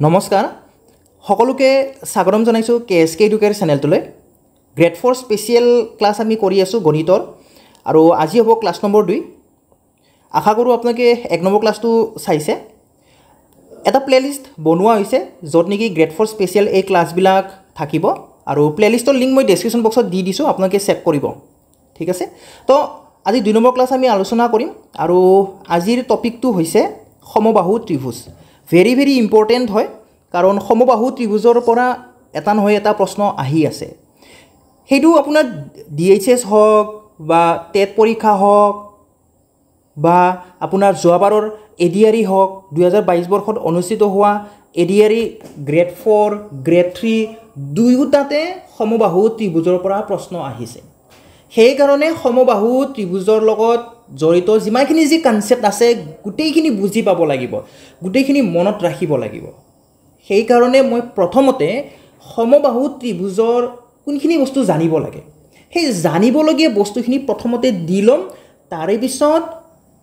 নমস্কাৰ। সকলোকে স্বাগতম জনাইছোঁ কে এছ কে এডুকেৰ চেনেলটোলৈ। গ্ৰেড ফ'ৰ স্পেচিয়েল ক্লাছ আমি কৰি আছোঁ গণিতৰ আৰু আজি হ'ব ক্লাছ নম্বৰ দুই। আশা কৰোঁ আপোনালোকে এক নম্বৰ ক্লাছটো চাইছে। এটা প্লে'লিষ্ট বনোৱা হৈছে য'ত নেকি গ্ৰেড ফ'ৰ স্পেচিয়েল এই ক্লাছবিলাক থাকিব আৰু প্লে'লিষ্টৰ লিংক মই ডেছক্ৰিপশ্যন বক্সত দি দিছোঁ আপোনালোকে চেক কৰিব। ঠিক আছে? তো আজি দুই নম্বৰ ক্লাছ আমি আলোচনা কৰিম আৰু আজিৰ টপিকটো হৈছে সমবাহু ত্ৰিভুজ। ভেৰি ভেৰি ইম্পৰ্টেণ্ট হয় কাৰণ সমবাহু ত্ৰিভুজৰ পৰা এটা নহয় এটা প্ৰশ্ন আহি আছে। সেইটো আপোনাৰ ডি এইচ এছ হওক বা টেট পৰীক্ষা হওক বা আপোনাৰ যোৱাবাৰৰ এ ডি ই হওক দুহেজাৰ বাইছ বৰ্ষত অনুষ্ঠিত হোৱা A D E grade four grade three দুয়োটাতে সমবাহু ত্ৰিভুজৰ পৰা প্ৰশ্ন আহিছে। সেইকাৰণে সমবাহু ত্ৰিভুজৰ লগত জড়িত যিমানখিনি যি কনচেপ্ট আছে গোটেইখিনি বুজি পাব লাগিব গোটেইখিনি মনত ৰাখিব লাগিব। সেইকাৰণে মই প্ৰথমতে সমবাহু ত্ৰিভুজৰ কোনখিনি বস্তু জানিব লাগে? সেই জানিবলগীয়া বস্তুখিনি প্ৰথমতে দি ল'ম তাৰে পিছত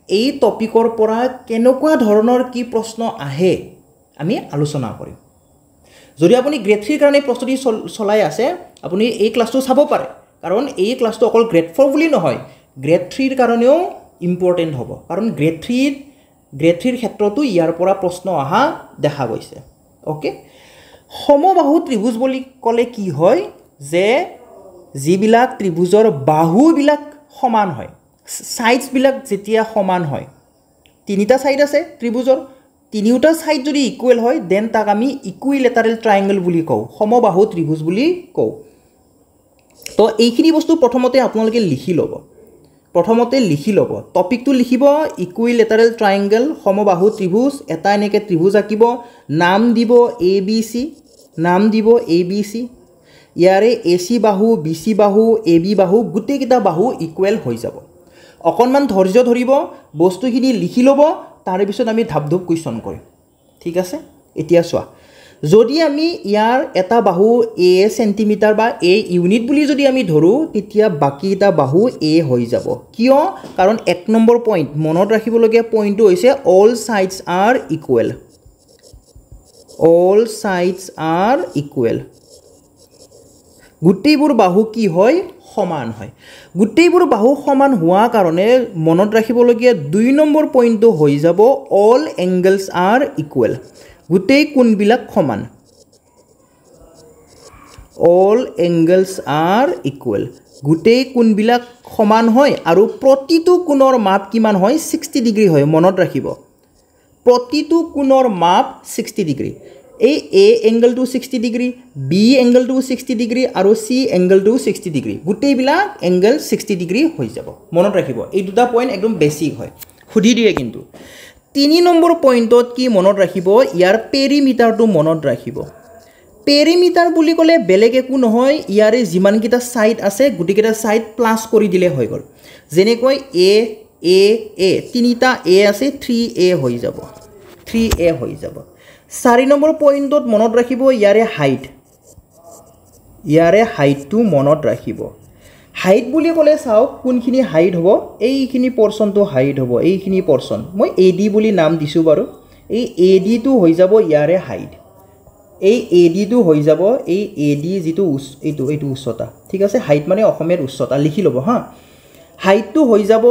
এই টপিকৰ পৰা কেনেকুৱা ধৰণৰ কি প্ৰশ্ন আহে আমি আলোচনা কৰিম। যদি আপুনি গ্ৰেড থ্ৰীৰ কাৰণে প্ৰস্তুতি চল চলাই আছে আপুনি এই ক্লাছটো চাব পাৰে কাৰণ এই ক্লাছটো অকল গ্ৰেড ফ'ৰ বুলি নহয় গ্ৰেড থ্ৰীৰ কাৰণেও ইম্পৰ্টেণ্ট হ'ব। কাৰণ গ্ৰেড থ্ৰীত গ্ৰেড থ্ৰীৰ ক্ষেত্ৰতো ইয়াৰ পৰা প্ৰশ্ন অহা দেখা গৈছে। অ'কে সমবাহু ত্ৰিভুজ বুলি ক'লে কি হয়? যে যিবিলাক ত্ৰিভুজৰ বাহুবিলাক সমান হয় ছাইডছবিলাক যেতিয়া সমান হয় তিনিটা ছাইড আছে ত্ৰিভুজৰ তিনিওটা ছাইড যদি ইকুৱেল হয় দেন তাক আমি ইকুইলেটাৰেল ট্ৰাইংগল বুলি কওঁ সমবাহু ত্ৰিভুজ বুলি কওঁ। তো এইখিনি বস্তু প্ৰথমতে আপোনালোকে লিখি ল'ব। প্ৰথমতে লিখি ল'ব। টপিকটো লিখিব ইকুইলেটাৰেল ট্ৰাইংগল সমবাহু ত্ৰিভুজ এটা এনেকৈ ত্ৰিভুজ আঁকিব নাম দিব এ বি চি নাম দিব এ বি চি ইয়াৰে এ চি বাহু বি চি বাহু এ বি বাহু গোটেইকেইটা বাহু ইকুৱেল হৈ যাব। অকণমান ধৈৰ্য ধৰিব বস্তুখিনি লিখি ল'ব তাৰে পিছত আমি ধাপ ধুপ কুৱেশ্যন কৰিম। ঠিক আছে? এতিয়া চোৱা যদি আমি ইয়াৰ এটা বাহু এ চেণ্টিমিটাৰ বা এ ইউনিট বুলি যদি আমি ধৰোঁ তেতিয়া বাকীকেইটা বাহু এ হৈ যাব। কিয়? কাৰণ এক নম্বৰ পইণ্ট মনত ৰাখিবলগীয়া পইণ্টটো হৈছে all sides are equal all sides are equal গোটেইবোৰ বাহু কি হয়? সমান হয়। গোটেইবোৰ বাহু সমান হোৱা কাৰণে মনত ৰাখিবলগীয়া দুই নম্বৰ পইণ্টটো হৈ যাব অল এংগলছ আৰ ইকুৱেল গোটেই কোণবিলাক সমান। অল এংগলছ আৰ ইকুৱেল গোটেই কোণবিলাক সমান হয় আৰু প্ৰতিটো কোণৰ মাপ কিমান হয়? ছিক্সটি ডিগ্ৰী হয় মনত ৰাখিব। প্ৰতিটো কোণৰ মাপ ছিক্সটি ডিগ্ৰী। এই এ এংগলটো ছিক্সটি ডিগ্ৰী বি এংগলটো ছিক্সটি ডিগ্ৰী আৰু চি এংগলটো ছিক্সটি ডিগ্ৰী। গোটেইবিলাক এংগল ছিক্সটি ডিগ্ৰী হৈ যাব। মনত ৰাখিব এই দুটা পইণ্ট একদম বেছিক হয়। সুধি দিয়ে কিন্তু। তিনি নম্বৰ পইণ্টত কি মনত ৰাখিব? ইয়াৰ পেৰিমিটাৰটো মনত ৰাখিব। পেৰিমিটাৰ বুলি ক'লে বেলেগ একো নহয় ইয়াৰে যিমানকেইটা ছাইড আছে গোটেইকেইটা ছাইড প্লাছ কৰি দিলে হৈ গ'ল। যেনেকৈ এ এ এ তিনিটা এ আছে থ্ৰী এ হৈ যাব। থ্ৰী এ হৈ যাব। চাৰি নম্বৰ পইণ্টত মনত ৰাখিব ইয়াৰে হাইট ইয়াৰে হাইটটো মনত ৰাখিব। হাইট বুলি ক'লে চাওক কোনখিনি হাইট হ'ব? এইখিনি পৰ্চনটো হাইট হ'ব এইখিনি পৰ্চন মই এ ডি বুলি নাম দিছোঁ বাৰু। এই এ ডিটো হৈ যাব ইয়াৰে হাইট এই এ ডিটো হৈ যাব এই এ ডি যিটো উচ্চ এইটো এইটো উচ্চতা। ঠিক আছে? হাইট মানে অসমীয়াত উচ্চতা লিখি ল'ব হা। হাইটটো হৈ যাব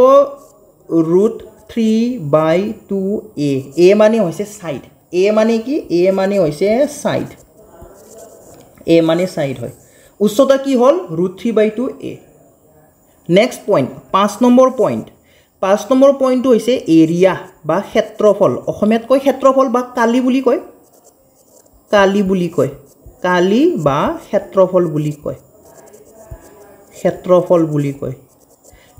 root three by two A A মানে হৈছে ছাইড এ মানে কি? এ মানে হৈছে ছাইড এ মানে ছাইড হয়। উচ্চতা কি হ'ল? Root three by two A next point পাঁচ নম্বৰ পইণ্ট পাঁচ নম্বৰ পইণ্টটো হৈছে এৰিয়া বা ক্ষেত্ৰফল। অসমীয়াত কয় ক্ষেত্ৰফল বা কালি বুলি কয়। কালি বুলি কয়। কালি বা ক্ষেত্ৰফল বুলি কয়। ক্ষেত্ৰফল বুলি কয়।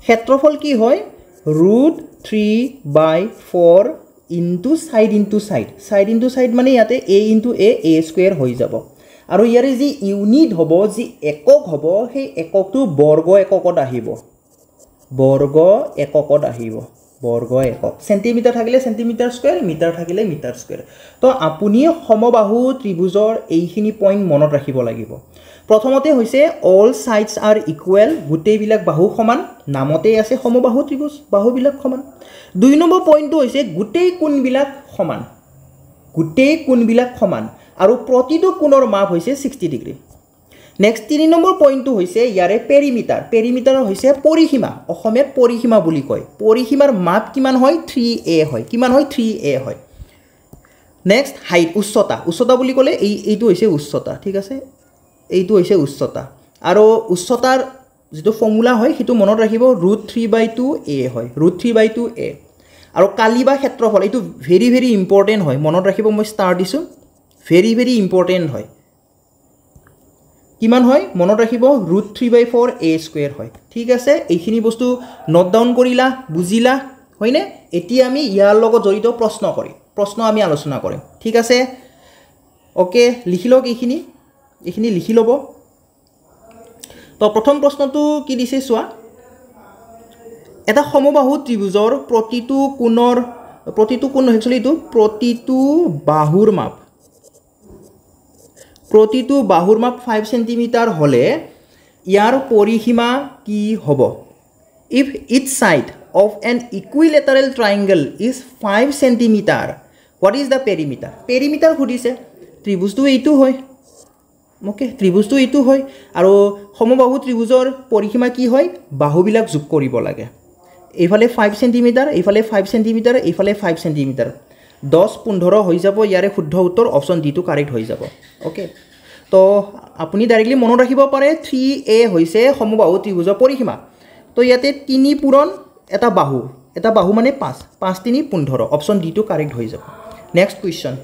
ক্ষেত্ৰফল কি হয়? Root three by four into side into side side into side মানে ইয়াতে এ ইনটু এ স্কুৱেৰ হৈ যাব। আৰু ইয়াৰে যি ইউনিট হ'ব যি একক হ'ব সেই এককটো বৰ্গ এককত আহিব। বৰ্গ এককত আহিব। বৰ্গ একক। চেণ্টিমিটাৰ থাকিলে চেণ্টিমিটাৰ স্কুৱেৰ মিটাৰ থাকিলে মিটাৰ স্কুৱেৰ তো আপুনি সমবাহু ত্ৰিভুজৰ এইখিনি পইণ্ট মনত ৰাখিব লাগিব। প্ৰথমতে হৈছে অল ছাইডছ আৰ ইকুৱেল গোটেইবিলাক বাহু সমান নামতেই আছে সমবাহু ত্ৰিভুজ বাহুবিলাক সমান। দুই নম্বৰ পইণ্টটো হৈছে গোটেই কোণবিলাক সমান? গোটেই কোণবিলাক সমান? আৰু প্ৰতিটো কোণৰ মাপ হৈছে ছিক্সটি ডিগ্ৰী। নেক্সট তিনি নম্বৰ পইণ্টটো হৈছে ইয়াৰে পেৰিমিটাৰ পেৰিমিটাৰ হৈছে পৰিসীমা। অসমীয়াত পৰিসীমা বুলি কয়। পৰিসীমাৰ মাপ কিমান হয়? থ্ৰী এ হয়। কিমান হয়? থ্ৰী এ হয়। নেক্সট হাইট উচ্চতা। উচ্চতা বুলি ক'লে এই এইটো হৈছে উচ্চতা ঠিক আছে? এইটো হৈছে উচ্চতা। আৰু উচ্চতাৰ যিটো ফৰ্মুলা হয় সেইটো মনত ৰাখিব root three by two A হয়। Root three by two A আৰু কালি বা ক্ষেত্ৰফল এইটো ভেৰি ভেৰি ইম্পৰ্টেণ্ট হয়। মনত ৰাখিব মই ষ্টাৰ দিছোঁ। ভেৰি ভেৰি ইম্পৰ্টেণ্ট হয়। কিমান হয়? মনত ৰাখিব root three by four A square হয়। ঠিক আছে? এইখিনি বস্তু নোট ডাউন কৰিলা বুজিলা হয়নে? এতিয়া আমি ইয়াৰ লগত জড়িত প্ৰশ্ন কৰিম। প্ৰশ্ন আমি আলোচনা কৰিম। ঠিক আছে? অ'কে লিখি লওক এইখিনি। এইখিনি লিখি ল'ব। তো প্ৰথম প্ৰশ্নটো কি দিছে চোৱা? এটা সমবাহু ত্ৰিভুজৰ প্ৰতিটো কোণৰ প্ৰতিটো কোণ একচুৱেলি এইটো প্ৰতিটো বাহুৰ মাপ। প্ৰতিটো বাহুৰ মাপ ফাইভ চেণ্টিমিটাৰ হ'লে ইয়াৰ পৰিসীমা কি হ'ব? If it side of an equilateral triangle is five centimetre what is the perimeter perimeter সুধিছে। ত্ৰিভুজটো এইটো হয়। অ'কে ত্ৰিভুজটো এইটো হয়। আৰু সমবাহু ত্ৰিভুজৰ পৰিসীমা কি হয়? বাহুবিলাক যোগ কৰিব লাগে। এইফালে ফাইভ চেণ্টিমিটাৰ এইফালে ফাইভ চেণ্টিমিটাৰ এইফালে ফাইভ চেণ্টিমিটাৰ দহ পোন্ধৰ হৈ যাব ইয়াৰে শুদ্ধ উত্তৰ অপশ্যন ডিটো কাৰেক্ট হৈ যাব। অ'কে তো আপুনি ডাইৰেক্টলি মনত ৰাখিব পাৰে থ্ৰী এ হৈছে সমবাহু ত্ৰিভুজৰ পৰিসীমা। তো ইয়াতে তিনি পূৰণ এটা বাহু। এটা বাহু মানে পাঁচ। পাঁচ তিনি পোন্ধৰ। অপশ্যন ডিটো কাৰেক্ট হৈ যাব। Next question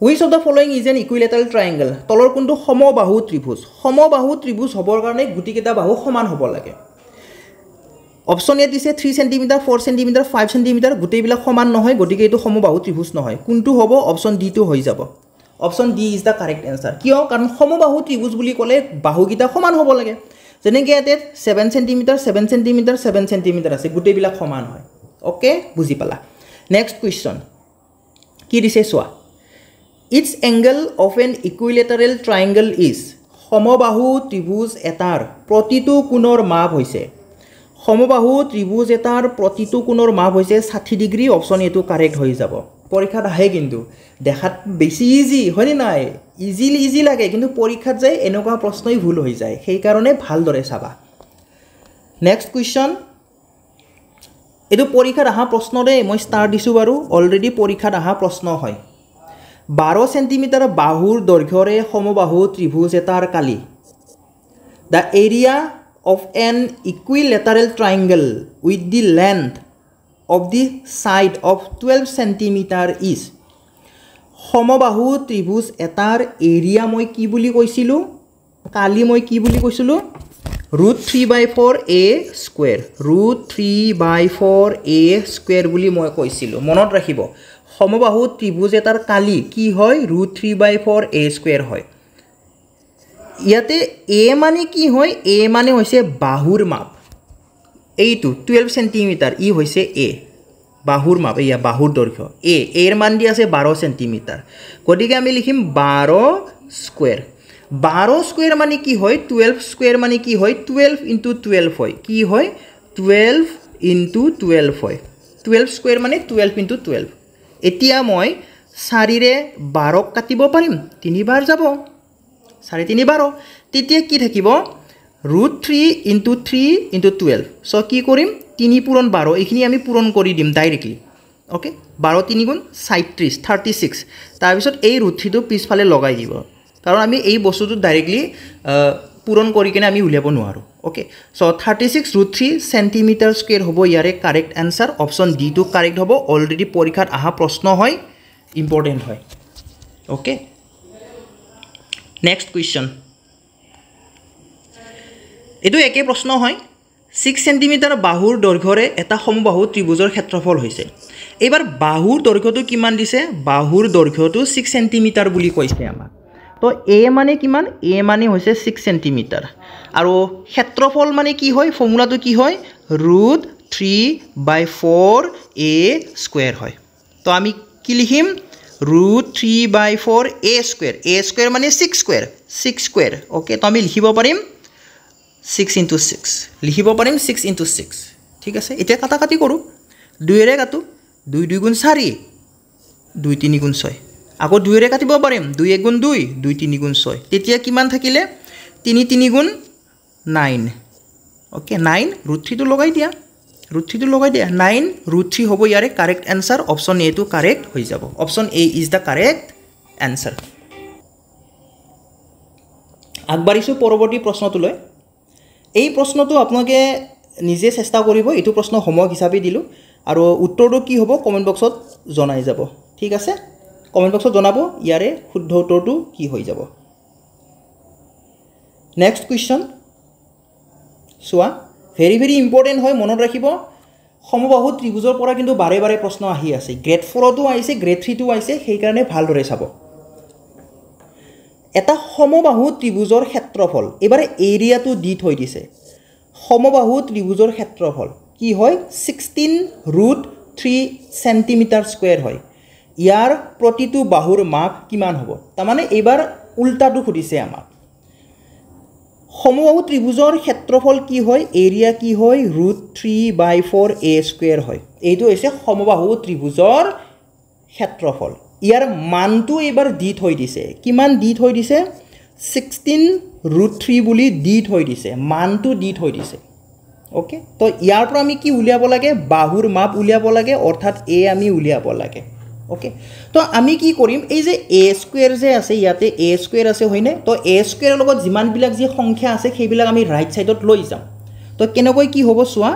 which of the following is an equilateral triangle তলৰ কোনটো সমবাহু ত্ৰিভুজ? সমবাহু ত্ৰিভুজ হ'বৰ কাৰণে গোটেইকেইটা বাহু সমান হ'ব লাগে। অপশ্যন ইয়াত দিছে three centimetre four centimetre five centimetre গোটেইবিলাক সমান নহয় গতিকে এইটো সমবাহু ত্ৰিভুজ নহয়। কোনটো হ'ব? অপশ্যন ডিটো হৈ যাব। Option D is the correct answer কিয়? কাৰণ সমবাহু ত্ৰিভুজ বুলি ক'লে বাহুকেইটা সমান হ'ব লাগে। যেনেকৈ ইয়াতে seven centimetre seven centimetre seven centimetre আছে গোটেইবিলাক সমান হয়। অ'কে বুজি পালা? নেক্সট কুৱেশ্যন কি দিছে চোৱা? It's angle of an equilateral triangle is সমবাহু ত্ৰিভুজ এটাৰ প্ৰতিটো কোণৰ মাপ হৈছে সমবাহু ত্ৰিভুজ এটাৰ প্ৰতিটো কোণৰ মাপ হৈছে ষাঠি ডিগ্ৰী অপশ্যন এইটো কাৰেক্ট হৈ যাব। পৰীক্ষাত আহে কিন্তু। দেখাত বেছি ইজি হয়নে নাই? ইজিলি ইজি লাগে কিন্তু পৰীক্ষাত যায় এনেকুৱা প্ৰশ্নই ভুল হৈ যায় সেইকাৰণে ভালদৰে চাবা। নেক্সট কুৱেশ্যন এইটো পৰীক্ষাত অহা প্ৰশ্ন দেই মই ষ্টাৰ দিছোঁ বাৰু অলৰেডি পৰীক্ষাত অহা প্ৰশ্ন হয়। বাৰ চেণ্টিমিটাৰ বাহুৰ দৈৰ্ঘ্যৰে সমবাহু ত্ৰিভুজ এটাৰ কালি। The area of an equilateral triangle with the length of the side of twelve centimetre is সমবাহু ত্ৰিভুজ এটাৰ এৰিয়া মই কি বুলি কৈছিলোঁ? কালি মই কি বুলি কৈছিলোঁ? Root three by four A square. Root three by four A square বুলি মই কৈছিলোঁ। মনত ৰাখিব। সমবাহু ত্ৰিভুজ এটাৰ কালি কি হয়? Root three by four A square হয়। ইয়াতে এ মানে কি হয়? এ মানে হৈছে বাহুৰ মাপ। এইটো টুৱেল্ভ চেণ্টিমিটাৰ ই হৈছে এ বাহুৰ মাপ এয়া বাহুৰ দৈৰ্ঘ্য। এ এৰ মান দি আছে বাৰ চেণ্টিমিটাৰ গতিকে আমি লিখিম বাৰ স্কুৱেৰ বাৰ স্কুৱেৰ মানে কি হয়? টুৱেল্ভ স্কুৱেৰ মানে কি হয়? টুৱেল্ভ ইণ্টু টুৱেল্ভ হয়। কি হয়? টুৱেল্ভ ইণ্টু টুৱেল্ভ হয়। টুৱেল্ভ স্কুৱেৰ মানে টুৱেল্ভ ইণ্টু টুৱেল্ভ এতিয়া মই চাৰিৰে বাৰক কাটিব পাৰিম। তিনিবাৰ যাব। চাৰি তিনি বাৰ। তেতিয়া কি থাকিব? Root three into three into twelve. So' কি কৰিম? তিনি পূৰণ বাৰ। এইখিনি আমি পূৰণ কৰি দিম ডাইৰেক্টলি। অ'কে? বাৰ তিনি গুণ ছয়ত্ৰিছ থাৰ্টি ছিক্স। তাৰপিছত এই ৰুট থ্ৰীটো পিছফালে লগাই দিব। কাৰণ আমি এই বস্তুটো ডাইৰেক্টলি পূৰণ কৰি কিনে আমি উলিয়াব নোৱাৰোঁ। Okay? So' thirty six root three centimetre square হ'ব। ইয়াৰে কাৰেক্ট এনচাৰ অপশ্যন ডিটো কাৰেক্ট হ'ব। অলৰেডি পৰীক্ষাত অহা প্ৰশ্ন হয় ইম্পৰ্টেণ্ট হয়। অ'কে? নেক্সট কুৱেশ্যন এইটো একেই প্ৰশ্ন হয়। ছিক্স চেণ্টিমিটাৰ বাহুৰ দৈৰ্ঘ্যৰে এটা সমবাহু ত্ৰিভুজৰ ক্ষেত্ৰফল হৈছে। এইবাৰ বাহুৰ দৈৰ্ঘ্যটো কিমান দিছে? বাহুৰ দৈৰ্ঘ্যটো ছিক্স চেণ্টিমিটাৰ বুলি কৈছে আমাক। তো এ মানে কিমান? এ মানে হৈছে ছিক্স চেণ্টিমিটাৰ আৰু ক্ষেত্ৰফল মানে কি হয়? ফৰ্মুলাটো কি হয়? Root three by four a square হয়। তো আমি কি লিখিম? Root three by four a square a square মানে six square six square okay তো আমি লিখিব পাৰিম ছিক্স ইণ্টু ছিক্স লিখিব পাৰিম ছিক্স ইণ্টু ছিক্স ঠিক আছে? এতিয়া কাটা কাটি কৰোঁ। দুয়েৰে কাটোঁ দুই দুই গুণ চাৰি দুই তিনি গুণ ছয়। আকৌ দুইৰে কাটিব পাৰিম দুই এক গুণ দুই দুই তিনি গুণ ছয়। তেতিয়া কিমান থাকিলে? তিনি তিনি গুণ নাইন অ'কে নাইন ৰুট থ্ৰীটো লগাই দিয়া। ৰুট থ্ৰীটো লগাই দিয়া। নাইন ৰুট থ্ৰী হ'ব ইয়াৰে কাৰেক্ট এনচাৰ অপশ্যন এটো কাৰেক্ট হৈ যাব। Option A is the correct answer আগবাঢ়িছোঁ পৰৱৰ্তী প্ৰশ্নটোলৈ। এই প্ৰশ্নটো আপোনালোকে নিজে চেষ্টা কৰিব এইটো প্ৰশ্ন হোমৱৰ্ক হিচাপে দিলোঁ। আৰু উত্তৰটো কি হ'ব কমেণ্ট বক্সত জনাই যাব। ঠিক আছে? কমেণ্ট বক্সত জনাব ইয়াৰে শুদ্ধ উত্তৰটো কি হৈ যাব। নেক্সট কুৱেশ্যন চোৱা ভেৰি ভেৰি ইম্পৰ্টেণ্ট হয় মনত ৰাখিব। সমবাহু ত্ৰিভুজৰ পৰা কিন্তু বাৰে বাৰে প্ৰশ্ন আহি আছে। গ্ৰেড ফ'ৰতো আহিছে গ্ৰেড থ্ৰীটো আহিছে সেইকাৰণে ভালদৰে চাব। এটা সমবাহু ত্ৰিভুজৰ ক্ষেত্ৰফল এইবাৰ এৰিয়াটো দি থৈ দিছে। সমবাহু ত্ৰিভুজৰ ক্ষেত্ৰফল কি হয়? Sixteen root three centimetre square হয়। ইয়াৰ প্ৰতিটো বাহুৰ মাপ কিমান হ'ব? তাৰমানে এইবাৰ উল্টাটো সুধিছে আমাক। সমবাহু ত্ৰিভুজৰ ক্ষেত্ৰফল কি হয়? এৰিয়া কি হয়? Root three by four a square হয়। এইটো হৈছে সমবাহু ত্ৰিভুজৰ ক্ষেত্ৰফল। ইয়াৰ মানটো এইবাৰ দি থৈ দিছে। কিমান দি থৈ দিছে? ছিক্সটিন ৰুট থ্ৰী বুলি দি থৈ দিছে। মানটো দি থৈ দিছে। অ'কে তো ইয়াৰ পৰা আমি কি উলিয়াব লাগে? বাহুৰ মাপ উলিয়াব লাগে। অৰ্থাৎ এ আমি উলিয়াব লাগে। অ'কে তো আমি কি কৰিম? এই যে এ স্কুৱেৰ যে আছে ইয়াতে এ স্কুৱেৰ আছে হয়নে? তো এ স্কুৱেৰৰ লগত যিমানবিলাক যি সংখ্যা আছে সেইবিলাক আমি ৰাইট ছাইডত লৈ যাম। তো কেনেকৈ কি হ'ব চোৱা?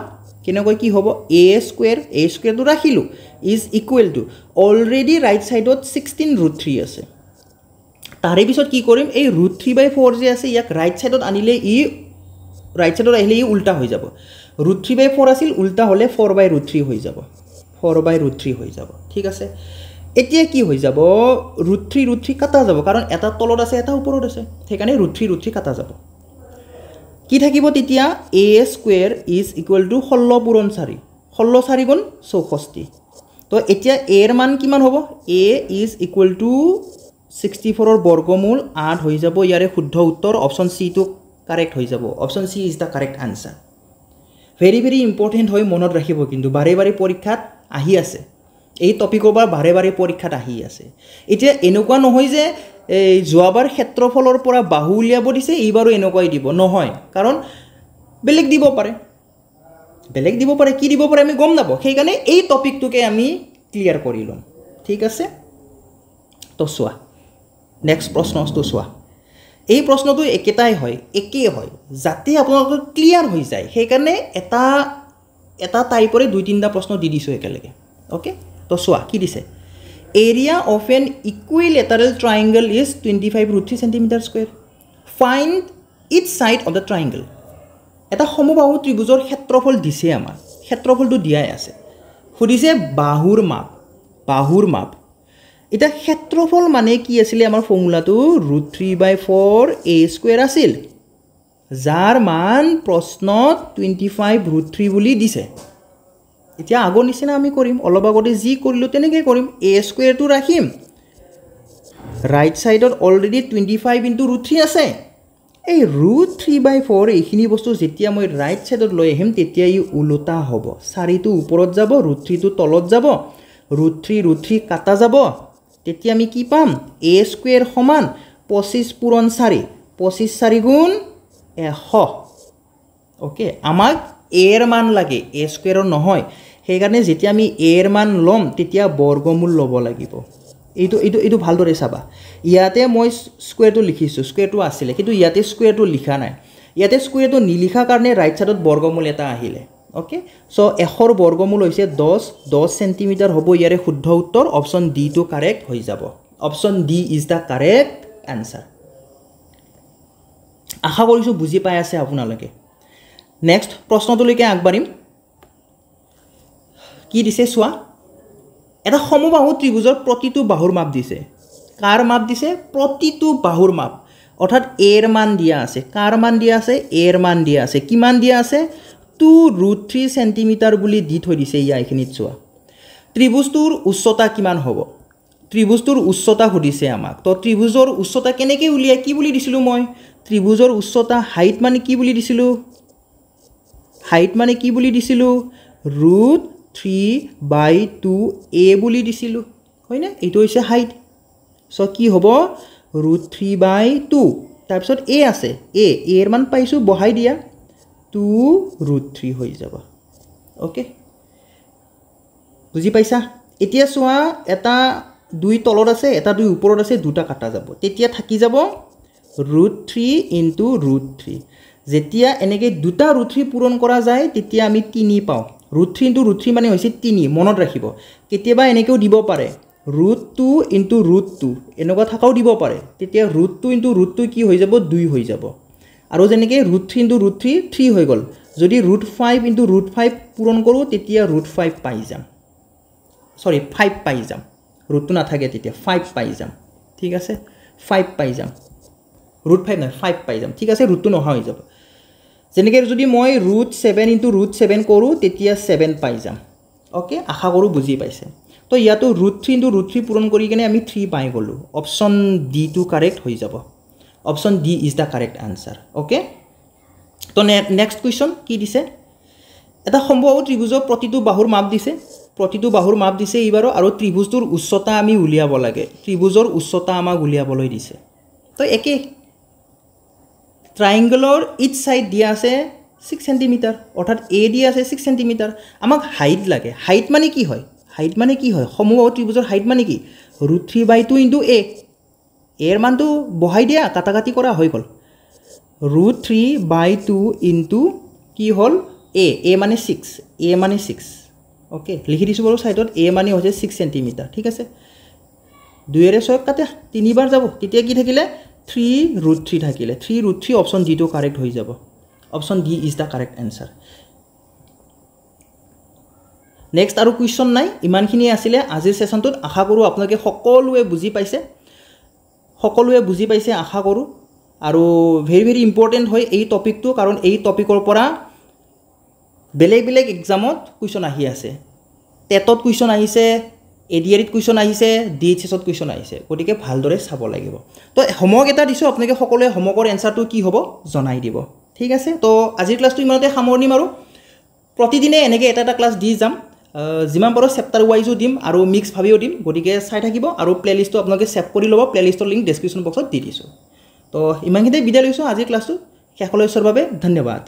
কেনেকৈ কি হ'ব? এ স্কুৱেৰ এ স্কুৱেৰটো ৰাখিলোঁ। Is equal to already right ছাইডত ছিক্সটিন ৰুট থ্ৰী আছে। তাৰে পিছত কি কৰিম? এই ৰুট থ্ৰী বাই ফ'ৰ যে আছে ইয়াক ৰাইট ছাইডত আনিলে ই ৰাইট ছাইডত আহিলে ই উল্টা হৈ যাব। ৰুট থ্ৰী বাই ফ'ৰ আছিল উল্টা হ'লে ফ'ৰ বাই ৰুট থ্ৰী হৈ যাব। ফ'ৰ বাই ৰুট থ্ৰী হৈ যাব ঠিক আছে? এতিয়া কি হৈ যাব? ৰুট থ্ৰী ৰুট থ্ৰী কাটা যাব কাৰণ এটা তলত আছে এটা ওপৰত আছে সেইকাৰণে ৰুট থ্ৰী ৰুট থ্ৰী কাটা যাব। কি থাকিব তেতিয়া? A square is equal to ষোল্ল পূৰণ চাৰি ষোল্ল চাৰি গুণ চৌষষ্ঠি। তো এতিয়া এৰ মান কিমান হ'ব? A is equal to sixty ফ'ৰৰ বৰ্গমূল আঠ হৈ যাব ইয়াৰে শুদ্ধ উত্তৰ অপশ্যন চিটো কাৰেক্ট হৈ যাব। Option C is the correct answer. Very very important হয় মনত ৰাখিব কিন্তু বাৰে বাৰে পৰীক্ষাত আহি আছে। এই টপিকৰ পৰা বাৰে বাৰে পৰীক্ষাত আহি আছে। এতিয়া এনেকুৱা নহয় যে এই যোৱাবাৰ ক্ষেত্ৰফলৰ পৰা বাহু উলিয়াব দিছে এইবাৰো এনেকুৱাই দিব। নহয়। কাৰণ বেলেগ দিব পাৰে। বেলেগ দিব পাৰে কি দিব পাৰে আমি গম নাপাওঁ। সেইকাৰণে এই টপিকটোকে আমি ক্লিয়াৰ কৰি ল'ম। ঠিক আছে? তো চোৱা। নেক্সট প্ৰশ্নটো চোৱা। এই প্ৰশ্নটো একেটাই হয় একেই হয়। যাতে আপোনালোকৰ ক্লিয়াৰ হৈ যায়। সেইকাৰণে এটা এটা টাইপৰে দুই তিনিটা প্ৰশ্ন দি দিছোঁ একেলগে। অ'কে তো চোৱা কি দিছে? Area of an equilateral triangle is twenty five root three centimetre square find it side of the triangle এটা সমবাহু ত্ৰিভুজৰ ক্ষেত্ৰফল দিছে আমাক ক্ষেত্ৰফলটো দিয়াই আছে। সুধিছে বাহুৰ মাপ। বাহুৰ মাপ। এতিয়া ক্ষেত্ৰফল মানে কি আছিলে আমাৰ ফৰ্মুলাটো? Root three by four a square আছিল। যাৰ মান প্ৰশ্নত টুৱেণ্টি ফাইভ ৰুট থ্ৰী বুলি দিছে। এতিয়া আগৰ নিচিনা আমি কৰিম অলপ আগতে যি কৰিলোঁ তেনেকৈ কৰিম এ স্কুৱেৰটো ৰাখিম। ৰাইট ছাইডত already twenty five into root three আছে। এই ৰুট থ্ৰী বাই ফ'ৰ এইখিনি বস্তু যেতিয়া মই ৰাইট ছাইডত লৈ আহিম তেতিয়া ই ওলোটা হ'ব। চাৰিটো ওপৰত যাব ৰুট থ্ৰীটো তলত যাব। ৰুট থ্ৰী ৰুট থ্ৰী কাটা যাব। তেতিয়া আমি কি পাম? এ স্কুৱেৰ সমান পঁচিছ পূৰণ চাৰি। পঁচিছ চাৰি গুণ এশ। অ'কে আমাক এৰ মান লাগে। এ স্কুৱেৰৰ নহয়। সেইকাৰণে যেতিয়া আমি এৰ মান ল'ম তেতিয়া বৰ্গমূল ল'ব লাগিব। এইটো এইটো এইটো ভালদৰে চাবা। ইয়াতে মই স্কুৱেৰটো লিখিছোঁ। স্কুৱেৰটো আছিলে কিন্তু ইয়াতে স্কুৱেৰটো লিখা নাই। ইয়াতে স্কুৱেৰটো নিলিখা কাৰণে ৰাইট ছাইডত বৰ্গমূল এটা আহিলে। অ'কে চ' এশৰ বৰ্গমূল হৈছে দহ দহ চেণ্টিমিটাৰ হ'ব ইয়াৰে শুদ্ধ উত্তৰ অপশ্যন ডিটো কাৰেক্ট হৈ যাব। Option D is the correct answer আশা কৰিছোঁ বুজি পাই আছে আপোনালোকে। নেক্সট প্ৰশ্নটোলৈকে আগবাঢ়িম। কি দিছে চোৱা? এটা সমবাহু ত্ৰিভুজৰ প্ৰতিটো বাহুৰ মাপ দিছে। কাৰ মাপ দিছে? প্ৰতিটো বাহুৰ মাপ। অৰ্থাৎ এৰ মান দিয়া আছে। কাৰ মান দিয়া আছে? এৰ মান দিয়া আছে। কিমান দিয়া আছে? টু ৰুট থ্ৰী চেণ্টিমিটাৰ বুলি দি থৈ দিছে ইয়াৰ এইখিনিত চোৱা। ত্ৰিভুজটোৰ উচ্চতা কিমান হ'ব? ত্ৰিভুজটোৰ উচ্চতা সুধিছে আমাক। তো ত্ৰিভুজৰ উচ্চতা কেনেকৈ উলিয়াই কি বুলি দিছিলোঁ মই? ত্ৰিভুজৰ উচ্চতা হাইট মানে কি বুলি দিছিলোঁ? হাইট মানে কি বুলি দিছিলোঁ? Root three by two a বুলি দিছিলোঁ। হয়নে? এইটো হৈছে হাইট চ' কি হ'ব? ৰুট থ্ৰী বাই টু তাৰপিছত এ আছে। এ এৰ মান পাইছোঁ বহাই দিয়া। টু ৰুট থ্ৰী হৈ যাব। অ'কে বুজি পাইছা? এতিয়া চোৱা এটা দুই তলত আছে এটা দুই ওপৰত আছে দুটা কাটা যাব। তেতিয়া থাকি যাব root three into root three যেতিয়া এনেকৈ দুটা ৰুট থ্ৰী পূৰণ কৰা যায় তেতিয়া আমি তিনি পাওঁ। Root three into root three মানে হৈছে তিনি মনত ৰাখিব। কেতিয়াবা এনেকৈও দিব পাৰে। Root two into root two এনেকুৱা থকাও দিব পাৰে। তেতিয়া root two into root two কি হৈ যাব? দুই হৈ যাব। আৰু যেনেকৈ root three into root three three হৈ গ'ল। যদি root five into root five পূৰণ কৰোঁ তেতিয়া ৰুট ফাইভ পাই যাম। চৰি ফাইভ পাই যাম। ৰুটটো নাথাকে তেতিয়া ফাইভ পাই যাম। ঠিক আছে? ফাইভ পাই যাম। ৰুট ফাইভ নহয় ফাইভ পাই যাম। ঠিক আছে? ৰুটটো নোহোৱা হৈ যাব। যেনেকৈ যদি মই root seven into root seven কৰোঁ তেতিয়া ছেভেন পাই যাম। অ'কে আশা কৰোঁ বুজি পাইছে। তো ইয়াতো root three into root three পূৰণ কৰি কিনে আমি থ্ৰী পাই গ'লোঁ। অপশ্যন ডিটো কাৰেক্ট হৈ যাব। Option D is the correct answer okay তো নেক্সট কুৱেশ্যন কি দিছে এটা সম্ভৱ ত্ৰিভুজৰ প্ৰতিটো বাহুৰ মাপ দিছে? প্ৰতিটো বাহুৰ মাপ দিছে এইবাৰো আৰু ত্ৰিভুজটোৰ উচ্চতা আমি উলিয়াব লাগে। ত্ৰিভুজৰ উচ্চতা আমাক উলিয়াবলৈ দিছে। তো একেই ট্ৰাইংগলৰ ইট ছাইড দিয়া আছে ছিক্স চেণ্টিমিটাৰ অৰ্থাৎ এ দিয়া আছে ছিক্স চেণ্টিমিটাৰ আমাক হাইট লাগে। হাইট মানে কি হয়? হাইট মানে কি হয়? সমূহ ত্ৰিভুজৰ হাইট মানে কি? Root three by two into a এৰ মানটো বহাই দিয়া কাটা কাটি কৰা হৈ গ'ল। Root three by two into কি হ'ল? এ এ মানে ছিক্স এ মানে ছিক্স। অ'কে লিখি দিছোঁ বাৰু ছাইডত এ মানে হৈছে ছিক্স চেণ্টিমিটাৰ ঠিক আছে? দুয়েৰে ছয়ক কাটে তিনিবাৰ যাব। তেতিয়া কি থাকিলে? থ্ৰী ৰুট থ্ৰী থাকিলে। থ্ৰী ৰুট থ্ৰী অপশ্যন ডিটো কাৰেক্ট হৈ যাব। Option D is the correct answer. Next আৰু কুৱেশ্যন নাই ইমানখিনিয়ে আছিলে। আজিৰ ছেশ্যনটোত আশা কৰোঁ আপোনালোকে সকলোৱে বুজি পাইছে। সকলোৱে বুজি পাইছে আশা কৰোঁ। আৰু ভেৰি ভেৰি ইম্পৰ্টেণ্ট হয় এই টপিকটো কাৰণ এই টপিকৰ পৰা বেলেগ বেলেগ এক্সামত কুৱেশ্যন আহি আছে। টেটত কুৱেশ্যন আহিছে এ ডি আৰিত কুৱেশ্যন আহিছে ডি এইচ এছত কুৱেশ্যন আহিছে। গতিকে ভালদৰে চাব লাগিব। তো হোমৱৰ্ক এটা দিছোঁ আপোনালোকে সকলোৱে হোমৱৰ্কৰ এনচাৰটো কি হ'ব জনাই দিব। ঠিক আছে? তো আজিৰ ক্লাছটো ইমানতে সামৰণি মাৰোঁ। প্ৰতিদিনে এনেকৈ এটা এটা ক্লাছ দি যাম। যিমান পাৰোঁ চেপ্টাৰ ৱাইজো দিম আৰু মিক্সভাৱেও দিম। গতিকে চাই থাকিব আৰু প্লে'লিষ্টটো আপোনালোকে ছেভ কৰি ল'ব। প্লে'লিষ্টৰ লিংক ডেছক্ৰিপশ্যন বক্সত দি দিছোঁ। তো ইমানখিনিতে বিদায় লৈছোঁ। আজিৰ ক্লাছটো শেষলৈ চোৱাৰ বাবে ধন্যবাদ।